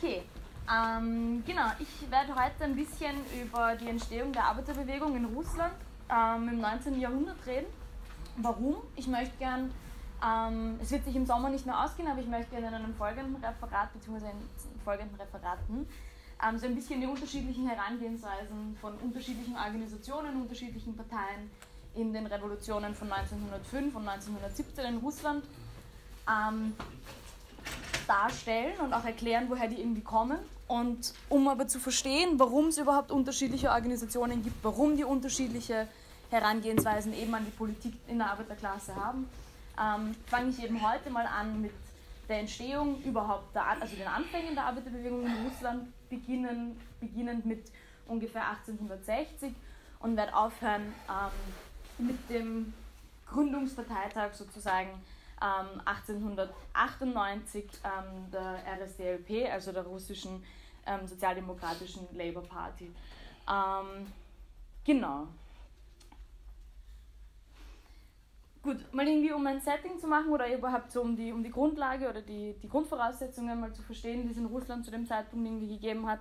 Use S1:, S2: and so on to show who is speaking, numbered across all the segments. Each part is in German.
S1: Okay, ähm, genau, ich werde heute ein bisschen über die Entstehung der Arbeiterbewegung in Russland ähm, im 19. Jahrhundert reden. Warum? Ich möchte gern, ähm, es wird sich im Sommer nicht mehr ausgehen, aber ich möchte gerne in einem folgenden Referat bzw. in folgenden Referaten ähm, so ein bisschen die unterschiedlichen Herangehensweisen von unterschiedlichen Organisationen, unterschiedlichen Parteien in den Revolutionen von 1905 und 1917 in Russland ähm, darstellen und auch erklären, woher die irgendwie kommen. Und um aber zu verstehen, warum es überhaupt unterschiedliche Organisationen gibt, warum die unterschiedliche Herangehensweisen eben an die Politik in der Arbeiterklasse haben, ähm, fange ich eben heute mal an mit der Entstehung überhaupt, der, also den Anfängen der Arbeiterbewegung in Russland, beginnen, beginnend mit ungefähr 1860 und werde aufhören ähm, mit dem Gründungsparteitag sozusagen ähm, 1898 ähm, der RSDLP, also der russischen ähm, sozialdemokratischen Labour Party. Ähm, genau. Gut, mal irgendwie um ein Setting zu machen oder überhaupt so um die, um die Grundlage oder die, die Grundvoraussetzungen mal zu verstehen, die es in Russland zu dem Zeitpunkt irgendwie gegeben hat.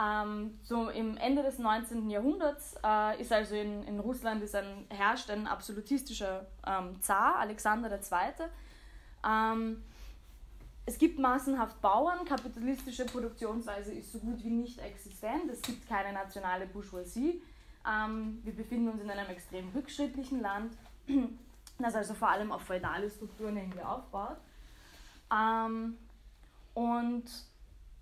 S1: Ähm, so im Ende des 19. Jahrhunderts äh, ist also in, in Russland ist ein, herrscht ein absolutistischer ähm, Zar, Alexander II. Ähm, es gibt massenhaft Bauern, kapitalistische Produktionsweise ist so gut wie nicht existent, es gibt keine nationale Bourgeoisie. Ähm, wir befinden uns in einem extrem rückschrittlichen Land, das also vor allem auf feudale Strukturen irgendwie aufbaut. Ähm, und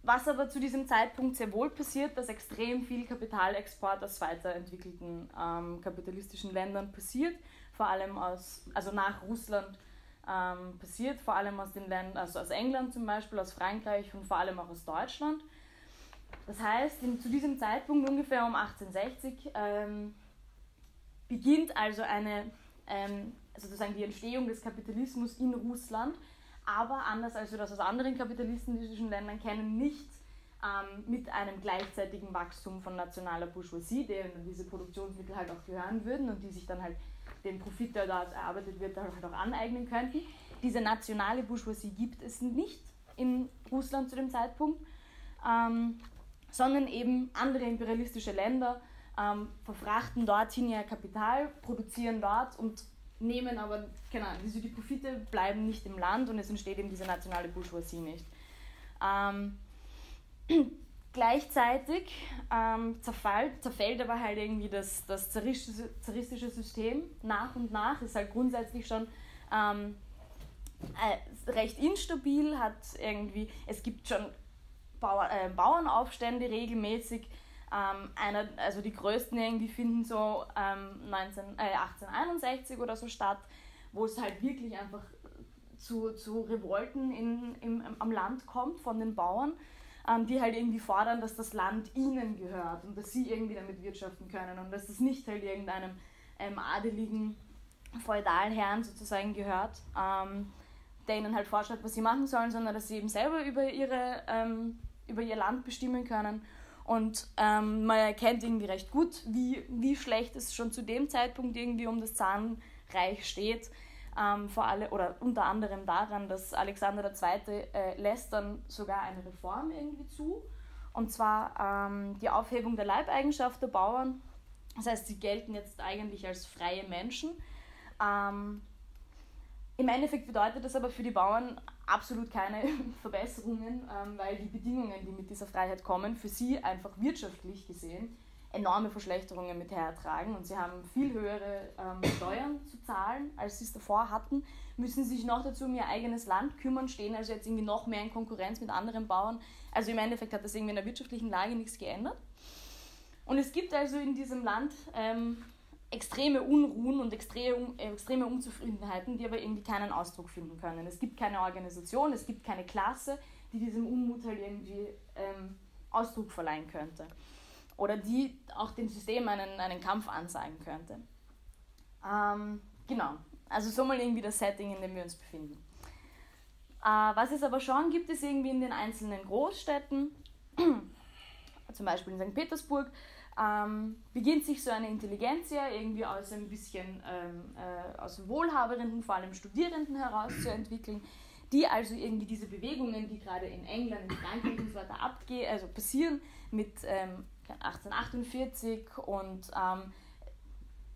S1: was aber zu diesem Zeitpunkt sehr wohl passiert, dass extrem viel Kapitalexport aus weiterentwickelten ähm, kapitalistischen Ländern passiert, vor allem aus, also nach Russland ähm, passiert, vor allem aus den Ländern, also aus England zum Beispiel, aus Frankreich und vor allem auch aus Deutschland. Das heißt, in, zu diesem Zeitpunkt ungefähr um 1860 ähm, beginnt also eine, ähm, sozusagen die Entstehung des Kapitalismus in Russland, aber anders als wir das aus anderen kapitalistischen Ländern kennen, nicht ähm, mit einem gleichzeitigen Wachstum von nationaler Bourgeoisie, denen diese Produktionsmittel halt auch gehören würden und die sich dann halt den Profit, der dort erarbeitet wird, halt auch aneignen könnten. Diese nationale Bourgeoisie gibt es nicht in Russland zu dem Zeitpunkt. Ähm, sondern eben andere imperialistische Länder ähm, verfrachten dorthin ihr Kapital, produzieren dort und nehmen aber, genau, also die Profite bleiben nicht im Land und es entsteht eben diese nationale Bourgeoisie nicht. Ähm, gleichzeitig ähm, zerfällt, zerfällt aber halt irgendwie das, das zaristische System nach und nach, ist halt grundsätzlich schon ähm, äh, recht instabil, hat irgendwie, es gibt schon Bauer, äh, Bauernaufstände regelmäßig. Ähm, einer, also die größten irgendwie finden so ähm, 19, äh, 1861 oder so statt, wo es halt wirklich einfach zu, zu Revolten in, im, am Land kommt von den Bauern, ähm, die halt irgendwie fordern, dass das Land ihnen gehört und dass sie irgendwie damit wirtschaften können und dass es nicht halt irgendeinem ähm, adeligen Feudalherrn sozusagen gehört, ähm, der ihnen halt vorschreibt, was sie machen sollen, sondern dass sie eben selber über ihre ähm, über ihr Land bestimmen können. Und ähm, man erkennt irgendwie recht gut, wie, wie schlecht es schon zu dem Zeitpunkt irgendwie um das Zahnreich steht. Ähm, vor allem, oder unter anderem daran, dass Alexander II. Äh, lässt dann sogar eine Reform irgendwie zu. Und zwar ähm, die Aufhebung der Leibeigenschaft der Bauern. Das heißt, sie gelten jetzt eigentlich als freie Menschen. Ähm, im Endeffekt bedeutet das aber für die Bauern absolut keine Verbesserungen, ähm, weil die Bedingungen, die mit dieser Freiheit kommen, für sie einfach wirtschaftlich gesehen enorme Verschlechterungen mit hertragen und sie haben viel höhere ähm, Steuern zu zahlen, als sie es davor hatten, müssen sich noch dazu um ihr eigenes Land kümmern, stehen also jetzt irgendwie noch mehr in Konkurrenz mit anderen Bauern. Also im Endeffekt hat das irgendwie in der wirtschaftlichen Lage nichts geändert. Und es gibt also in diesem Land ähm, extreme Unruhen und extreme, extreme Unzufriedenheiten, die aber irgendwie keinen Ausdruck finden können. Es gibt keine Organisation, es gibt keine Klasse, die diesem Unmut halt irgendwie ähm, Ausdruck verleihen könnte. Oder die auch dem System einen, einen Kampf anzeigen könnte. Ähm, genau, also so mal irgendwie das Setting, in dem wir uns befinden. Äh, was es aber schon gibt, ist irgendwie in den einzelnen Großstädten, zum Beispiel in St. Petersburg, ähm, beginnt sich so eine Intelligenz ja irgendwie aus ein bisschen ähm, äh, aus Wohlhabenden, vor allem Studierenden heraus zu entwickeln, die also irgendwie diese Bewegungen, die gerade in England, in Frankreich und so weiter abgehen, also passieren mit ähm, 1848 und ähm,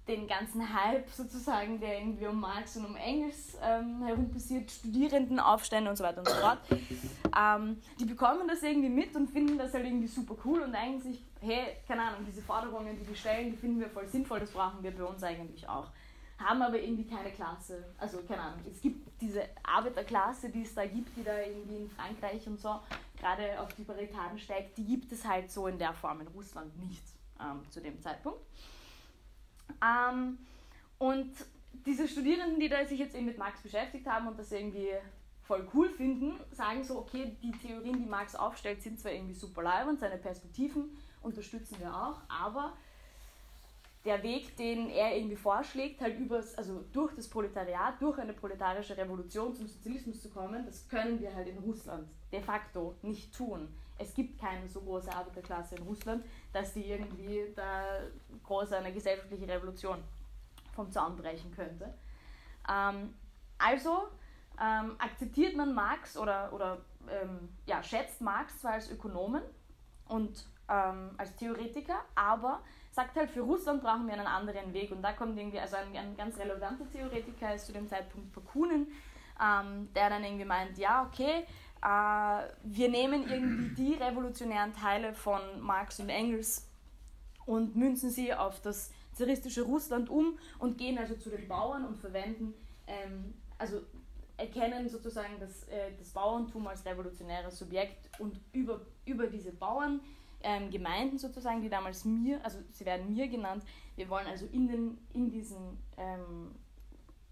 S1: den ganzen Hype sozusagen, der irgendwie um Marx und um Engels ähm, herum passiert, Studierendenaufstände und so weiter und so fort, ähm, die bekommen das irgendwie mit und finden das halt irgendwie super cool und denken sich, hey, keine Ahnung, diese Forderungen, die die stellen, die finden wir voll sinnvoll, das brauchen wir bei uns eigentlich auch. Haben aber irgendwie keine Klasse, also keine Ahnung, es gibt diese Arbeiterklasse, die es da gibt, die da irgendwie in Frankreich und so gerade auf die Barrikaden steigt, die gibt es halt so in der Form in Russland nicht ähm, zu dem Zeitpunkt. Ähm, und diese Studierenden, die da sich jetzt eben mit Marx beschäftigt haben und das irgendwie voll cool finden, sagen so, okay, die Theorien, die Marx aufstellt, sind zwar irgendwie super live und seine Perspektiven unterstützen wir auch, aber der Weg, den er irgendwie vorschlägt, halt übers, also durch das Proletariat, durch eine proletarische Revolution zum Sozialismus zu kommen, das können wir halt in Russland de facto nicht tun. Es gibt keine so große Arbeiterklasse in Russland, dass die irgendwie da groß eine gesellschaftliche Revolution vom Zaun brechen könnte. Ähm, also ähm, akzeptiert man Marx oder, oder ähm, ja, schätzt Marx zwar als Ökonomen und ähm, als Theoretiker, aber sagt halt, für Russland brauchen wir einen anderen Weg. Und da kommt irgendwie, also ein, ein ganz relevanter Theoretiker ist zu dem Zeitpunkt Bakunin, ähm, der dann irgendwie meint, ja, okay, äh, wir nehmen irgendwie die revolutionären Teile von Marx und Engels und münzen sie auf das zaristische Russland um und gehen also zu den Bauern und verwenden, ähm, also erkennen sozusagen das, äh, das Bauerntum als revolutionäres Subjekt und über, über diese Bauern ähm, Gemeinden sozusagen, die damals mir, also sie werden mir genannt, wir wollen also in, den, in diesen ähm,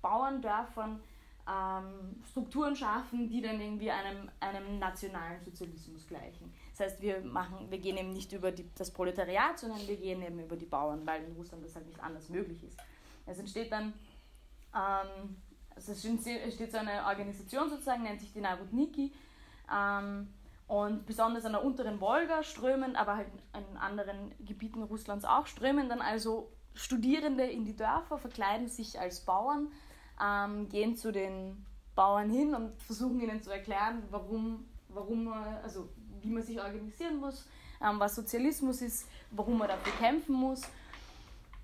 S1: Bauerndörfern ähm, Strukturen schaffen, die dann irgendwie einem, einem nationalen Sozialismus gleichen. Das heißt, wir, machen, wir gehen eben nicht über die, das Proletariat, sondern wir gehen eben über die Bauern, weil in Russland das halt nicht anders möglich ist. Es entsteht dann, ähm, also es entsteht so eine Organisation sozusagen, nennt sich die Narodniki, ähm, und besonders an der unteren Wolga strömen, aber halt in anderen Gebieten Russlands auch, strömen dann also Studierende in die Dörfer, verkleiden sich als Bauern, ähm, gehen zu den Bauern hin und versuchen ihnen zu erklären, warum, warum also wie man sich organisieren muss, ähm, was Sozialismus ist, warum man dafür kämpfen muss.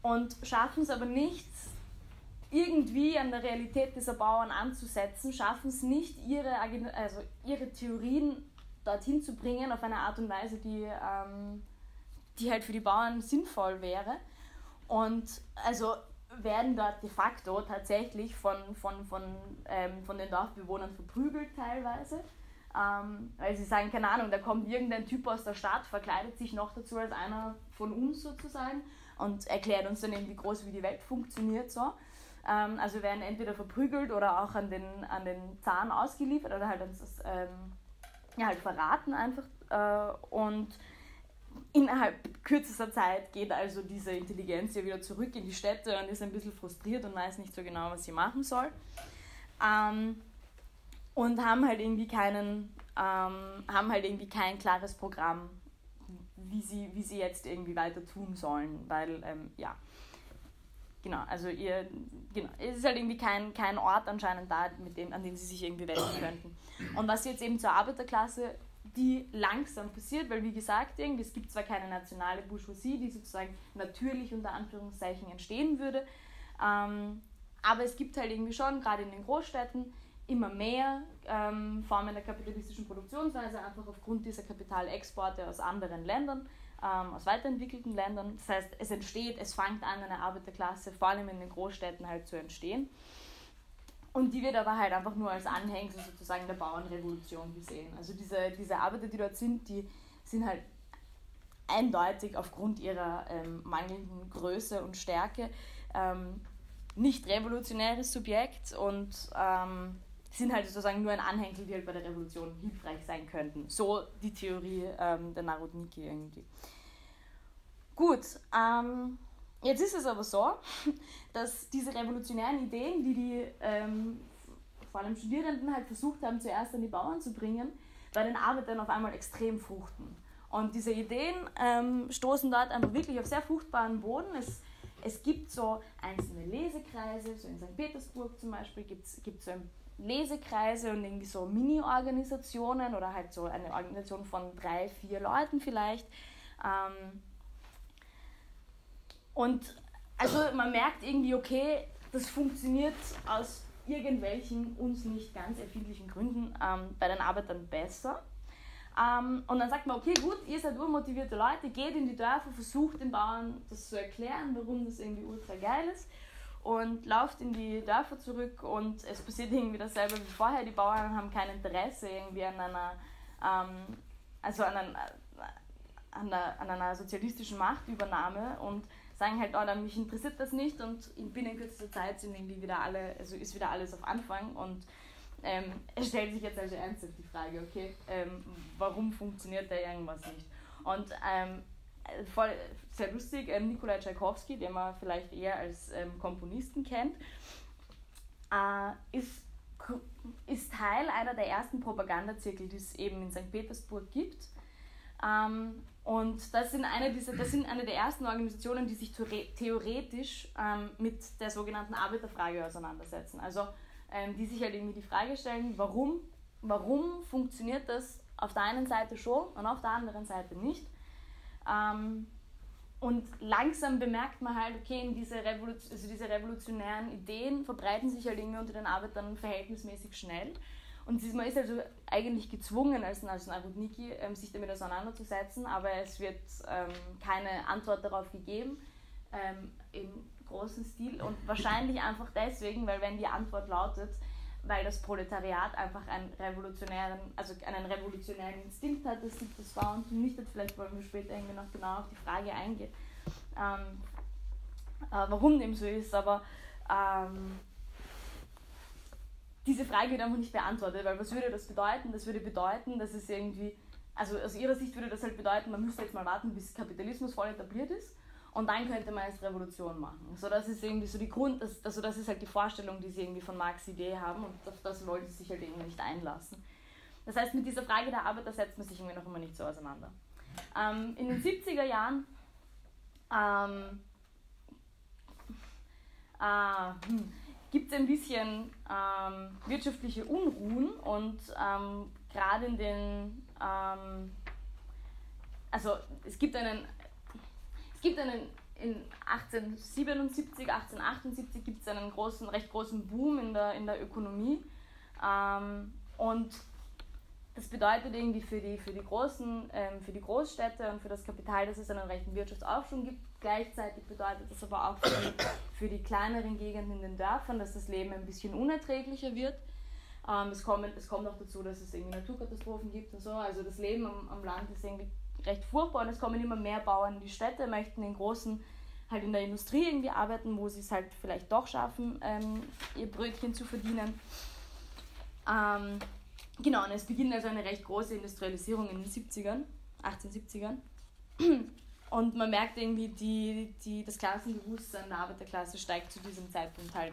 S1: Und schaffen es aber nicht, irgendwie an der Realität dieser Bauern anzusetzen, schaffen es nicht, ihre, also ihre Theorien dorthin zu bringen auf eine Art und Weise, die, ähm, die halt für die Bauern sinnvoll wäre. Und also werden dort de facto tatsächlich von, von, von, ähm, von den Dorfbewohnern verprügelt teilweise. Ähm, weil sie sagen, keine Ahnung, da kommt irgendein Typ aus der Stadt, verkleidet sich noch dazu als einer von uns sozusagen und erklärt uns dann eben, wie groß wie die Welt funktioniert. So. Ähm, also werden entweder verprügelt oder auch an den, an den Zahn ausgeliefert oder halt ans, ähm, ja, halt verraten einfach. Äh, und innerhalb kürzester Zeit geht also diese Intelligenz ja wieder zurück in die Städte und ist ein bisschen frustriert und weiß nicht so genau, was sie machen soll. Ähm, und haben halt irgendwie keinen, ähm, haben halt irgendwie kein klares Programm, wie sie, wie sie jetzt irgendwie weiter tun sollen, weil ähm, ja, genau, also ihr, genau, es ist halt irgendwie kein, kein Ort anscheinend da, mit dem, an dem sie sich irgendwie wenden könnten. Und was jetzt eben zur Arbeiterklasse, die langsam passiert, weil wie gesagt, irgendwie, es gibt zwar keine nationale Bourgeoisie, die sozusagen natürlich unter Anführungszeichen entstehen würde, ähm, aber es gibt halt irgendwie schon, gerade in den Großstädten, immer mehr ähm, Formen der kapitalistischen Produktionsweise, einfach aufgrund dieser Kapitalexporte aus anderen Ländern ähm, aus weiterentwickelten Ländern. Das heißt, es entsteht, es fängt an, eine Arbeiterklasse vor allem in den Großstädten halt zu entstehen. Und die wird aber halt einfach nur als Anhängsel sozusagen der Bauernrevolution gesehen. Also diese, diese Arbeiter, die dort sind, die sind halt eindeutig aufgrund ihrer ähm, mangelnden Größe und Stärke ähm, nicht revolutionäres Subjekt und ähm, sind halt sozusagen nur ein Anhängsel, die halt bei der Revolution hilfreich sein könnten. So die Theorie ähm, der Narodniki irgendwie. Gut, ähm, jetzt ist es aber so, dass diese revolutionären Ideen, die die ähm, vor allem Studierenden halt versucht haben, zuerst an die Bauern zu bringen, bei den Arbeitern auf einmal extrem fruchten. Und diese Ideen ähm, stoßen dort einfach wirklich auf sehr fruchtbaren Boden. Es, es gibt so einzelne Lesekreise, so in St. Petersburg zum Beispiel gibt es so Lesekreise und irgendwie so Mini-Organisationen oder halt so eine Organisation von drei, vier Leuten vielleicht. Ähm, und also man merkt irgendwie, okay, das funktioniert aus irgendwelchen uns nicht ganz erfindlichen Gründen ähm, bei den Arbeitern besser. Ähm, und dann sagt man, okay, gut, ihr seid urmotivierte Leute, geht in die Dörfer, versucht den Bauern das zu erklären, warum das irgendwie ultra geil ist und lauft in die Dörfer zurück und es passiert irgendwie dasselbe wie vorher. Die Bauern haben kein Interesse irgendwie an einer, ähm, also an, ein, an, einer, an einer sozialistischen Machtübernahme und sagen halt, oh, dann mich interessiert das nicht und in binnen kürzester Zeit sind irgendwie wieder alle, also ist wieder alles auf Anfang und ähm, es stellt sich jetzt also ernsthaft die Frage, okay, ähm, warum funktioniert da irgendwas nicht? Und ähm, voll sehr lustig, ähm, Nikolai Tchaikovsky, den man vielleicht eher als ähm, Komponisten kennt, äh, ist, ist Teil einer der ersten Propagandazirkel, die es eben in St. Petersburg gibt. Ähm, und das sind, eine dieser, das sind eine der ersten Organisationen, die sich theoretisch ähm, mit der sogenannten Arbeiterfrage auseinandersetzen. Also ähm, die sich halt irgendwie die Frage stellen, warum, warum funktioniert das auf der einen Seite schon und auf der anderen Seite nicht. Ähm, und langsam bemerkt man halt, okay, diese, Revolution, also diese revolutionären Ideen verbreiten sich halt irgendwie unter den Arbeitern verhältnismäßig schnell. Und man ist also eigentlich gezwungen, als, Narodniki, ähm, sich damit auseinanderzusetzen, aber es wird ähm, keine Antwort darauf gegeben. Ähm, im großen Stil und wahrscheinlich einfach deswegen, weil wenn die Antwort lautet, weil das Proletariat einfach einen revolutionären, also einen revolutionären Instinkt hat, das sich das war und nicht hat, vielleicht wollen wir später irgendwie noch genau auf die Frage eingehen, ähm, äh, warum dem so ist, aber ähm, diese Frage wird einfach nicht beantwortet, weil was würde das bedeuten? Das würde bedeuten, dass es irgendwie, also aus ihrer Sicht würde das halt bedeuten, man müsste jetzt mal warten, bis Kapitalismus voll etabliert ist und dann könnte man es Revolution machen. So, das ist irgendwie so die Grund, also das ist halt die Vorstellung, die sie irgendwie von Marx Idee haben und auf das wollte sie sich halt irgendwie nicht einlassen. Das heißt, mit dieser Frage der Arbeit, da setzt man sich irgendwie noch immer nicht so auseinander. Ähm, in den 70er Jahren ähm, äh, hm, gibt es ein bisschen ähm, wirtschaftliche Unruhen und ähm, gerade in den, ähm, also es gibt einen gibt einen, in 1877, 1878 gibt es einen großen, recht großen Boom in der, in der Ökonomie. Ähm, und das bedeutet irgendwie für die, für die großen, ähm, für die Großstädte und für das Kapital, dass es einen rechten Wirtschaftsaufschwung gibt. Gleichzeitig bedeutet das aber auch für die, für die kleineren Gegenden in den Dörfern, dass das Leben ein bisschen unerträglicher wird. Ähm, es, kommt, es kommt auch dazu, dass es irgendwie Naturkatastrophen gibt und so. Also das Leben am, am Land ist irgendwie recht furchtbar und es kommen immer mehr Bauern in die Städte, möchten in großen, halt in der Industrie irgendwie arbeiten, wo sie es halt vielleicht doch schaffen, ähm, ihr Brötchen zu verdienen. Ähm, genau, und es beginnt also eine recht große Industrialisierung in den 70ern, 1870ern. Und man merkt irgendwie, die, die, das Klassenbewusstsein der Arbeiterklasse steigt zu diesem Zeitpunkt halt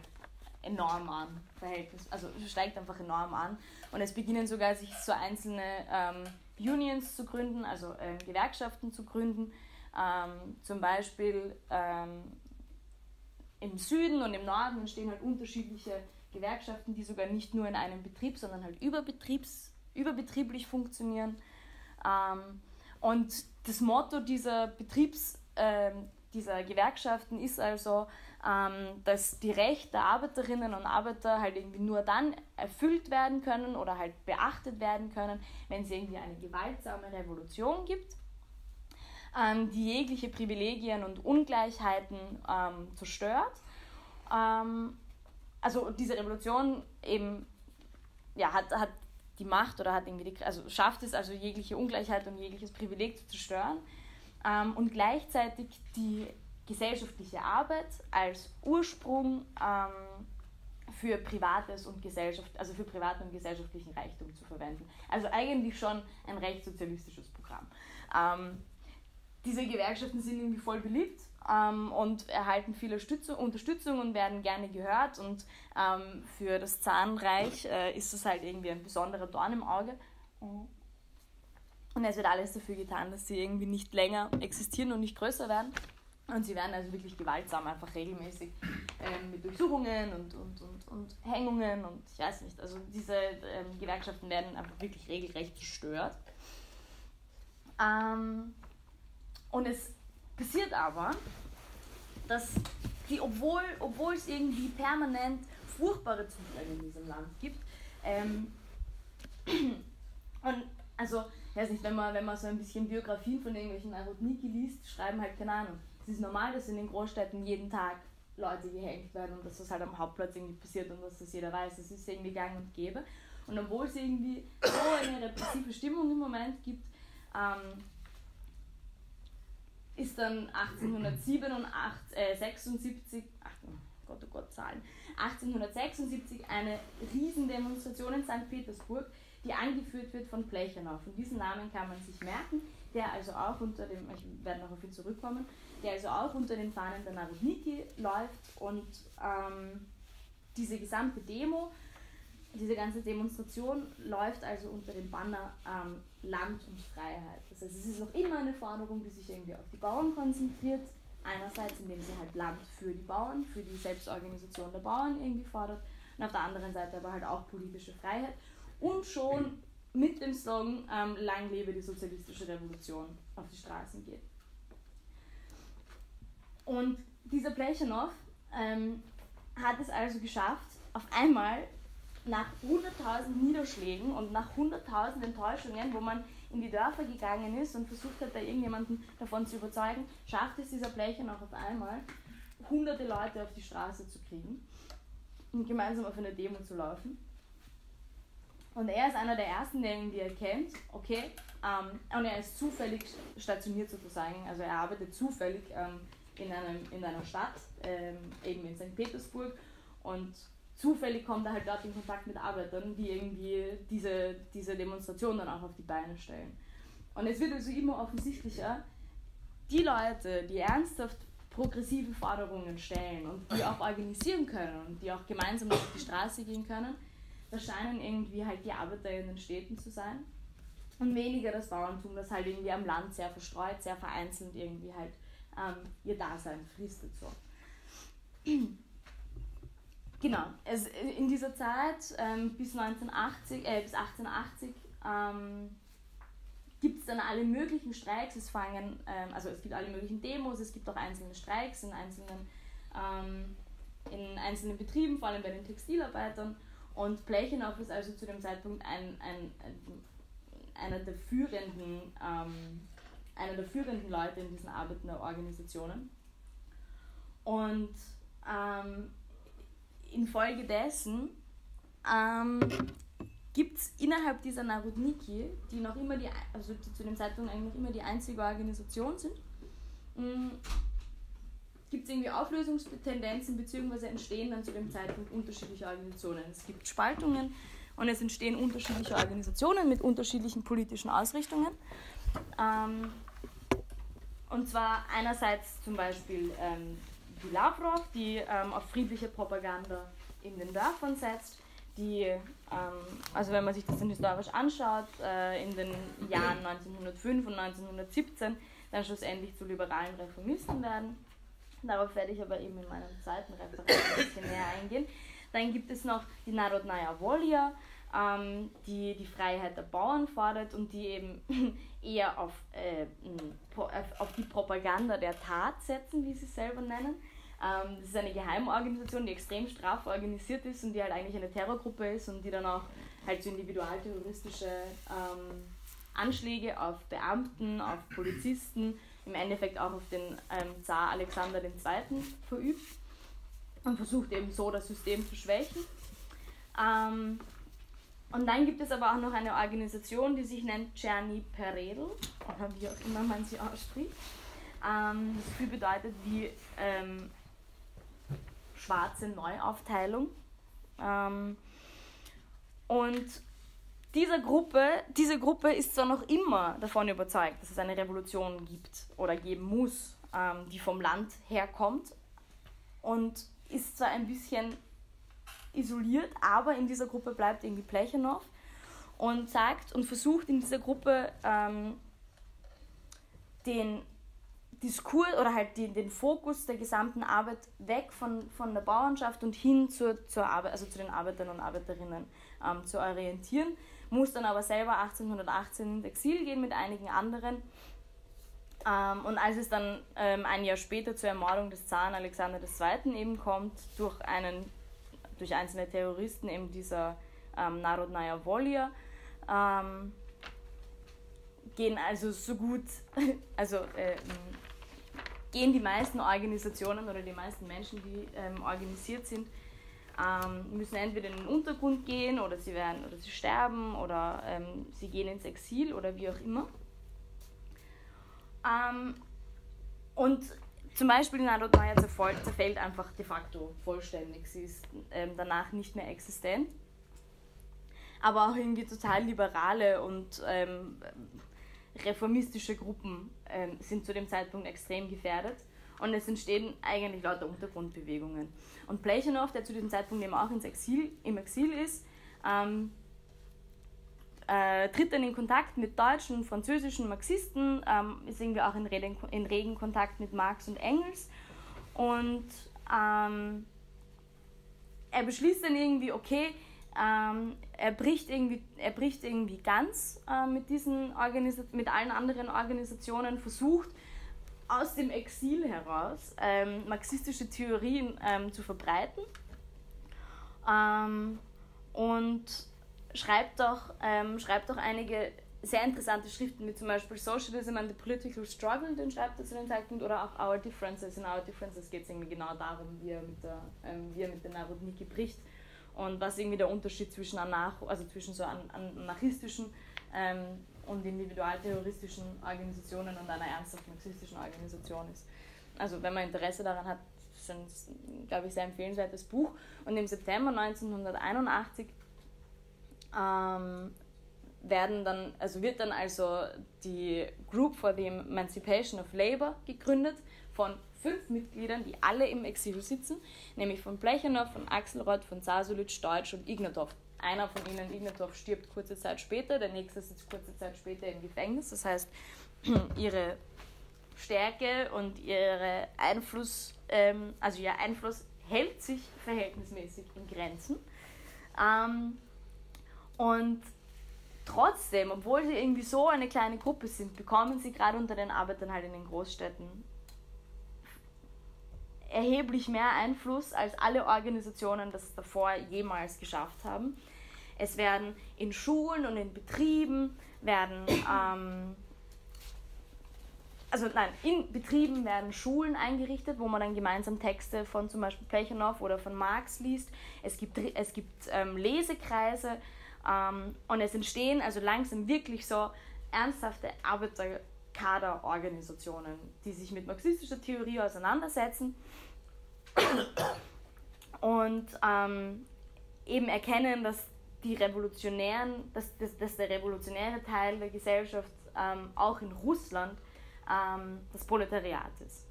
S1: enorm an. Verhältnis, also steigt einfach enorm an. Und es beginnen sogar sich so einzelne ähm, Unions zu gründen, also ähm, Gewerkschaften zu gründen. Ähm, zum Beispiel ähm, im Süden und im Norden entstehen halt unterschiedliche Gewerkschaften, die sogar nicht nur in einem Betrieb, sondern halt überbetriebs, überbetrieblich funktionieren. Ähm, und das Motto dieser Betriebs, ähm, dieser Gewerkschaften ist also, ähm, dass die Rechte der Arbeiterinnen und Arbeiter halt irgendwie nur dann erfüllt werden können oder halt beachtet werden können, wenn es irgendwie eine gewaltsame Revolution gibt, ähm, die jegliche Privilegien und Ungleichheiten ähm, zerstört. Ähm, also diese Revolution eben ja, hat, hat die Macht oder hat irgendwie die, also schafft es also jegliche Ungleichheit und jegliches Privileg zu zerstören ähm, und gleichzeitig die gesellschaftliche Arbeit als Ursprung ähm, für privates und Gesellschaft, also für privaten und gesellschaftlichen Reichtum zu verwenden. Also eigentlich schon ein rechtssozialistisches Programm. Ähm, diese Gewerkschaften sind irgendwie voll beliebt ähm, und erhalten viele Stütze, Unterstützung und werden gerne gehört. Und ähm, für das Zahnreich äh, ist es halt irgendwie ein besonderer Dorn im Auge. Und es wird alles dafür getan, dass sie irgendwie nicht länger existieren und nicht größer werden. Und sie werden also wirklich gewaltsam einfach regelmäßig ähm, mit Durchsuchungen und, und, und, und Hängungen und ich weiß nicht. Also diese ähm, Gewerkschaften werden einfach wirklich regelrecht zerstört. Ähm, und es passiert aber, dass die, obwohl, obwohl es irgendwie permanent furchtbare Zustände in diesem Land gibt, ähm, und also, ich weiß nicht, wenn man, wenn man so ein bisschen Biografien von irgendwelchen Narodniki liest, schreiben halt, keine Ahnung, es ist normal, dass in den Großstädten jeden Tag Leute gehängt werden und dass das halt am Hauptplatz irgendwie passiert und dass das jeder weiß. Das ist irgendwie gang und gäbe. Und obwohl es irgendwie so eine repressive Stimmung im Moment gibt, ähm, ist dann 1877, äh, 76, ach oh Gott, oh Gott, Zahlen, 1876 eine Riesendemonstration in St. Petersburg, die angeführt wird von Plechanow. Und diesen Namen kann man sich merken, der also auch unter dem, ich werde noch auf ihn zurückkommen, der also auch unter den Fahnen der Narodniki läuft und ähm, diese gesamte Demo, diese ganze Demonstration läuft also unter dem Banner ähm, Land und Freiheit. Das heißt, es ist noch immer eine Forderung, die sich irgendwie auf die Bauern konzentriert. Einerseits, indem sie halt Land für die Bauern, für die Selbstorganisation der Bauern irgendwie fordert und auf der anderen Seite aber halt auch politische Freiheit und schon mit dem Slogan ähm, Lang lebe die sozialistische Revolution auf die Straßen geht. Und dieser Plechanow ähm, hat es also geschafft, auf einmal nach 100.000 Niederschlägen und nach 100.000 Enttäuschungen, wo man in die Dörfer gegangen ist und versucht hat, da irgendjemanden davon zu überzeugen, schafft es dieser Plechanow auf einmal, hunderte Leute auf die Straße zu kriegen und gemeinsam auf eine Demo zu laufen. Und er ist einer der ersten, der irgendwie erkennt, okay, ähm, und er ist zufällig stationiert sozusagen, also er arbeitet zufällig ähm, in, einem, in einer Stadt, ähm, eben in St. Petersburg und zufällig kommt er halt dort in Kontakt mit Arbeitern, die irgendwie diese, diese Demonstration dann auch auf die Beine stellen. Und es wird also immer offensichtlicher, die Leute, die ernsthaft progressive Forderungen stellen und die auch organisieren können und die auch gemeinsam auf die Straße gehen können, das scheinen irgendwie halt die Arbeiter in den Städten zu sein und weniger das Bauerntum, das halt irgendwie am Land sehr verstreut, sehr vereinzelt irgendwie halt ähm, ihr Dasein fristet so. Genau, es, in dieser Zeit ähm, bis, 1980, äh, bis 1880 ähm, gibt es dann alle möglichen Streiks. Es fangen, ähm, also es gibt alle möglichen Demos, es gibt auch einzelne Streiks in einzelnen, ähm, in einzelnen Betrieben, vor allem bei den Textilarbeitern. Und Plechinow ist also zu dem Zeitpunkt ein, ein, ein einer der führenden, ähm, einer der führenden Leute in diesen Arbeiterorganisationen. Und ähm, infolgedessen ähm, gibt es innerhalb dieser Narodniki, die noch immer die, also die zu dem Zeitpunkt eigentlich noch immer die einzige Organisation sind, mm, gibt es irgendwie Auflösungstendenzen bzw. entstehen dann zu dem Zeitpunkt unterschiedliche Organisationen. Es gibt Spaltungen und es entstehen unterschiedliche Organisationen mit unterschiedlichen politischen Ausrichtungen. Ähm, und zwar einerseits zum Beispiel ähm, die Lavrov, die ähm, auf friedliche Propaganda in den Dörfern setzt, die, ähm, also wenn man sich das dann historisch anschaut, äh, in den Jahren 1905 und 1917 dann schlussendlich zu liberalen Reformisten werden. Darauf werde ich aber eben in meinem zweiten Referat ein bisschen näher eingehen. Dann gibt es noch die Narodnaya Volia, ähm, die die Freiheit der Bauern fordert und die eben eher auf, äh, auf die Propaganda der Tat setzen, wie sie es selber nennen. Ähm, das ist eine Geheimorganisation, die extrem straff organisiert ist und die halt eigentlich eine Terrorgruppe ist und die dann auch halt so individualterroristische ähm, Anschläge auf Beamten, auf Polizisten, im Endeffekt auch auf den ähm, Zar Alexander II. verübt und versucht eben so das System zu schwächen. Ähm, und dann gibt es aber auch noch eine Organisation, die sich nennt Czerny Peredl, oder wie auch immer man sie ausspricht. Ähm, das viel bedeutet wie ähm, schwarze Neuaufteilung. Ähm, und diese Gruppe, diese Gruppe ist zwar noch immer davon überzeugt, dass es eine Revolution gibt oder geben muss, ähm, die vom Land herkommt und ist zwar ein bisschen isoliert, aber in dieser Gruppe bleibt irgendwie Plechanow und sagt und versucht in dieser Gruppe ähm, den Diskurs oder halt die, den Fokus der gesamten Arbeit weg von, von der Bauernschaft und hin zur, zur Arbeit, also zu den Arbeitern und Arbeiterinnen ähm, zu orientieren. Muss dann aber selber 1818 ins Exil gehen mit einigen anderen. Ähm, und als es dann ähm, ein Jahr später zur Ermordung des Zaren Alexander II. eben kommt, durch, einen, durch einzelne Terroristen, eben dieser ähm, Narodnaya Volia, ähm, gehen also so gut, also äh, gehen die meisten Organisationen oder die meisten Menschen, die ähm, organisiert sind, ähm, müssen entweder in den Untergrund gehen oder sie werden oder sie sterben oder ähm, sie gehen ins Exil oder wie auch immer. Ähm, und zum Beispiel Nadot Maya zerfällt einfach de facto vollständig. Sie ist ähm, danach nicht mehr existent. Aber auch irgendwie total liberale und ähm, reformistische Gruppen ähm, sind zu dem Zeitpunkt extrem gefährdet und es entstehen eigentlich lauter Untergrundbewegungen. Und Plechanow, der zu diesem Zeitpunkt eben auch ins Exil, im Exil ist, ähm, äh, tritt dann in Kontakt mit deutschen französischen Marxisten, ähm, ist irgendwie auch in, regen, in regen Kontakt mit Marx und Engels. Und ähm, er beschließt dann irgendwie, okay, ähm, er, bricht irgendwie, er bricht irgendwie ganz äh, mit, diesen mit allen anderen Organisationen, versucht aus dem Exil heraus ähm, marxistische Theorien ähm, zu verbreiten. Ähm, und schreibt auch, ähm, schreibt auch einige sehr interessante Schriften, wie zum Beispiel Socialism and the Political Struggle, den schreibt er zu dem Zeitpunkt, oder auch Our Differences. In Our Differences geht es irgendwie genau darum, wie er mit der, ähm, wie er mit der Narodniki bricht und was irgendwie der Unterschied zwischen, Anarcho, also zwischen so anarchistischen ähm, und individualterroristischen Organisationen und einer ernsthaft marxistischen Organisation ist. Also wenn man Interesse daran hat, ist ein, glaube ich, sehr empfehlenswertes Buch. Und im September 1981 ähm, werden dann, also wird dann also die Group for the Emancipation of Labour gegründet von fünf Mitgliedern, die alle im Exil sitzen, nämlich von Plechanow, von Axelrod, von Sasulic, Deutsch und Ignatov. Einer von ihnen, Ignatov, stirbt kurze Zeit später, der nächste sitzt kurze Zeit später im Gefängnis. Das heißt, ihre Stärke und ihre Einfluss, ähm, also ihr Einfluss hält sich verhältnismäßig in Grenzen. Und trotzdem, obwohl sie irgendwie so eine kleine Gruppe sind, bekommen sie gerade unter den Arbeitern halt in den Großstädten erheblich mehr Einfluss, als alle Organisationen das davor jemals geschafft haben. Es werden in Schulen und in Betrieben werden, ähm, also nein, in Betrieben werden Schulen eingerichtet, wo man dann gemeinsam Texte von zum Beispiel Plechanow oder von Marx liest. Es gibt, es gibt ähm, Lesekreise ähm, und es entstehen also langsam wirklich so ernsthafte Arbeiterkaderorganisationen, die sich mit marxistischer Theorie auseinandersetzen und ähm, eben erkennen, dass die Revolutionären, dass, dass, dass der revolutionäre Teil der Gesellschaft ähm, auch in Russland ähm, das Proletariat ist.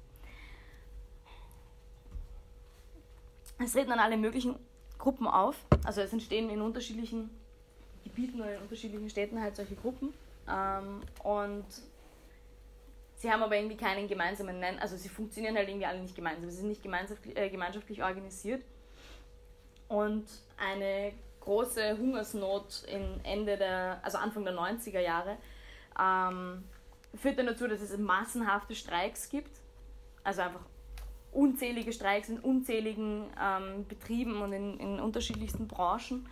S1: Es treten dann alle möglichen Gruppen auf, also es entstehen in unterschiedlichen Gebieten oder in unterschiedlichen Städten halt solche Gruppen ähm, und Sie haben aber irgendwie keinen gemeinsamen Nenner, also sie funktionieren halt irgendwie alle nicht gemeinsam, sie sind nicht gemeinschaftlich, äh, gemeinschaftlich organisiert. Und eine große Hungersnot in Ende der, also Anfang der 90er Jahre, ähm, führt dann dazu, dass es massenhafte Streiks gibt. Also einfach unzählige Streiks in unzähligen ähm, Betrieben und in, in unterschiedlichsten Branchen.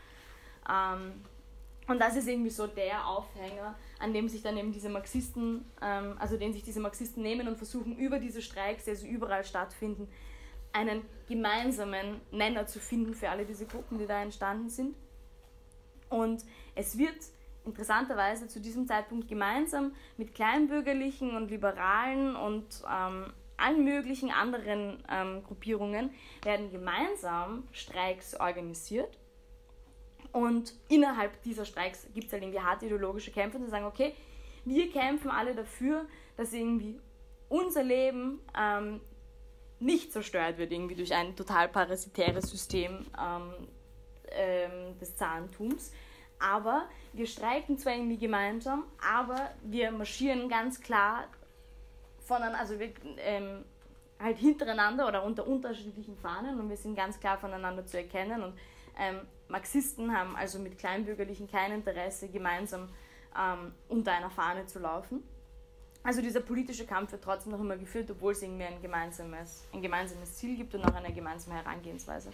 S1: Ähm, und das ist irgendwie so der Aufhänger, an dem sich dann eben diese Marxisten, ähm, also den sich diese Marxisten nehmen und versuchen über diese Streiks, die also überall stattfinden, einen gemeinsamen Nenner zu finden für alle diese Gruppen, die da entstanden sind. Und es wird interessanterweise zu diesem Zeitpunkt gemeinsam mit kleinbürgerlichen und liberalen und ähm, allen möglichen anderen ähm, Gruppierungen werden gemeinsam Streiks organisiert und innerhalb dieser Streiks gibt es halt irgendwie hart ideologische Kämpfe und sie sagen, okay, wir kämpfen alle dafür, dass irgendwie unser Leben ähm, nicht zerstört wird irgendwie durch ein total parasitäres System ähm, ähm, des Zahntums. Aber wir streiken zwar irgendwie gemeinsam, aber wir marschieren ganz klar von, also wir, ähm, halt hintereinander oder unter unterschiedlichen Fahnen und wir sind ganz klar voneinander zu erkennen und ähm, Marxisten haben also mit Kleinbürgerlichen kein Interesse, gemeinsam ähm, unter einer Fahne zu laufen. Also dieser politische Kampf wird trotzdem noch immer geführt, obwohl es irgendwie ein gemeinsames, ein gemeinsames Ziel gibt und auch eine gemeinsame Herangehensweise.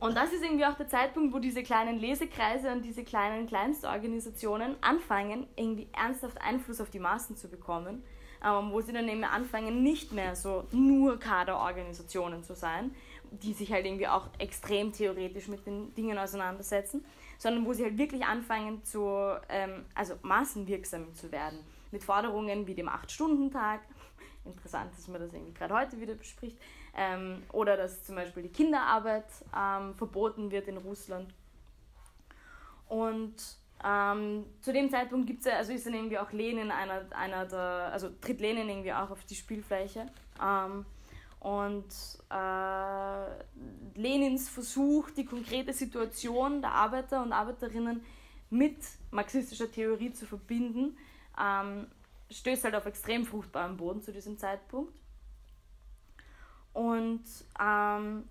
S1: Und das ist irgendwie auch der Zeitpunkt, wo diese kleinen Lesekreise und diese kleinen Kleinstorganisationen anfangen, irgendwie ernsthaft Einfluss auf die Massen zu bekommen, ähm, wo sie dann eben anfangen, nicht mehr so nur Kaderorganisationen zu sein, die sich halt irgendwie auch extrem theoretisch mit den Dingen auseinandersetzen, sondern wo sie halt wirklich anfangen, zu, ähm, also massenwirksam zu werden. Mit Forderungen wie dem 8-Stunden-Tag. Interessant, dass man das irgendwie gerade heute wieder bespricht. Ähm, oder dass zum Beispiel die Kinderarbeit ähm, verboten wird in Russland. Und ähm, zu dem Zeitpunkt gibt's ja, also ist dann irgendwie auch Lenin einer, einer der, also tritt Lenin irgendwie auch auf die Spielfläche. Ähm, und äh, Lenins Versuch, die konkrete Situation der Arbeiter und Arbeiterinnen mit marxistischer Theorie zu verbinden, ähm, stößt halt auf extrem fruchtbaren Boden zu diesem Zeitpunkt. Und ähm,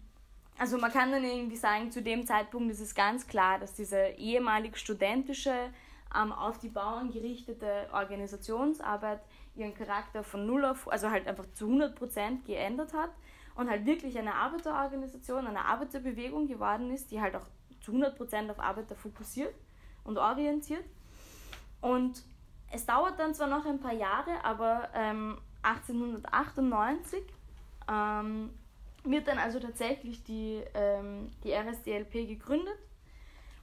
S1: also man kann dann irgendwie sagen, zu dem Zeitpunkt ist es ganz klar, dass diese ehemalig studentische, ähm, auf die Bauern gerichtete Organisationsarbeit ihren Charakter von null auf, also halt einfach zu 100 Prozent geändert hat und halt wirklich eine Arbeiterorganisation, eine Arbeiterbewegung geworden ist, die halt auch zu 100 Prozent auf Arbeiter fokussiert und orientiert. Und es dauert dann zwar noch ein paar Jahre, aber ähm, 1898 ähm, wird dann also tatsächlich die, ähm, die RSDLP gegründet.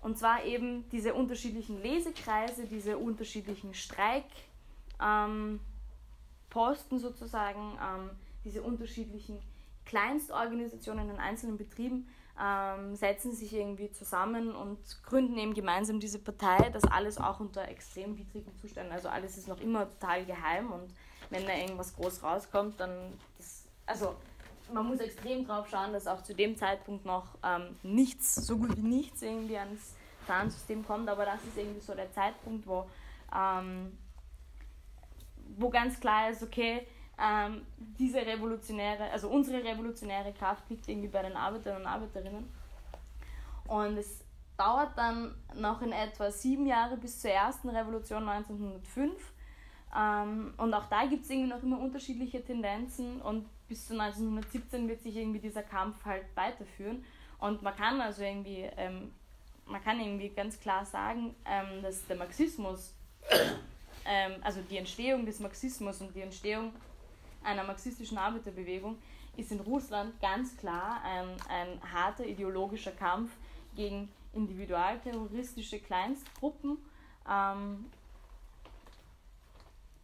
S1: Und zwar eben diese unterschiedlichen Lesekreise, diese unterschiedlichen Streik, ähm, Posten sozusagen, ähm, diese unterschiedlichen Kleinstorganisationen in einzelnen Betrieben ähm, setzen sich irgendwie zusammen und gründen eben gemeinsam diese Partei. Das alles auch unter extrem widrigen Zuständen. Also alles ist noch immer total geheim und wenn da irgendwas groß rauskommt, dann das, also man muss extrem drauf schauen, dass auch zu dem Zeitpunkt noch ähm, nichts, so gut wie nichts irgendwie ans Tarnsystem kommt, aber das ist irgendwie so der Zeitpunkt, wo ähm, wo ganz klar ist, okay, ähm, diese revolutionäre, also unsere revolutionäre Kraft liegt irgendwie bei den Arbeitern und Arbeiterinnen. Und es dauert dann noch in etwa sieben Jahre bis zur ersten Revolution 1905. Ähm, und auch da gibt es irgendwie noch immer unterschiedliche Tendenzen und bis zu 1917 wird sich irgendwie dieser Kampf halt weiterführen. Und man kann also irgendwie, ähm, man kann irgendwie ganz klar sagen, ähm, dass der Marxismus ähm, also die Entstehung des Marxismus und die Entstehung einer marxistischen Arbeiterbewegung ist in Russland ganz klar ein, ein harter ideologischer Kampf gegen individualterroristische Kleinstgruppen. Ähm,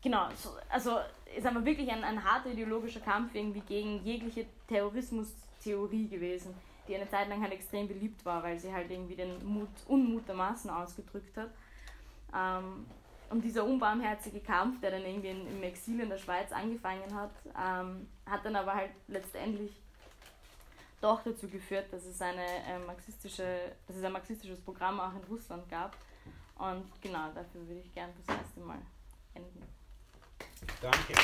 S1: genau, so, also ist aber wirklich ein, ein harter ideologischer Kampf irgendwie gegen jegliche Terrorismustheorie gewesen, die eine Zeit lang halt extrem beliebt war, weil sie halt irgendwie den Mut, Unmut der Massen ausgedrückt hat. Ähm, und dieser unbarmherzige Kampf, der dann irgendwie in, im Exil in der Schweiz angefangen hat, ähm, hat dann aber halt letztendlich doch dazu geführt, dass es, eine, äh, marxistische, dass es ein marxistisches Programm auch in Russland gab. Und genau, dafür würde ich gerne das erste Mal enden.
S2: Danke.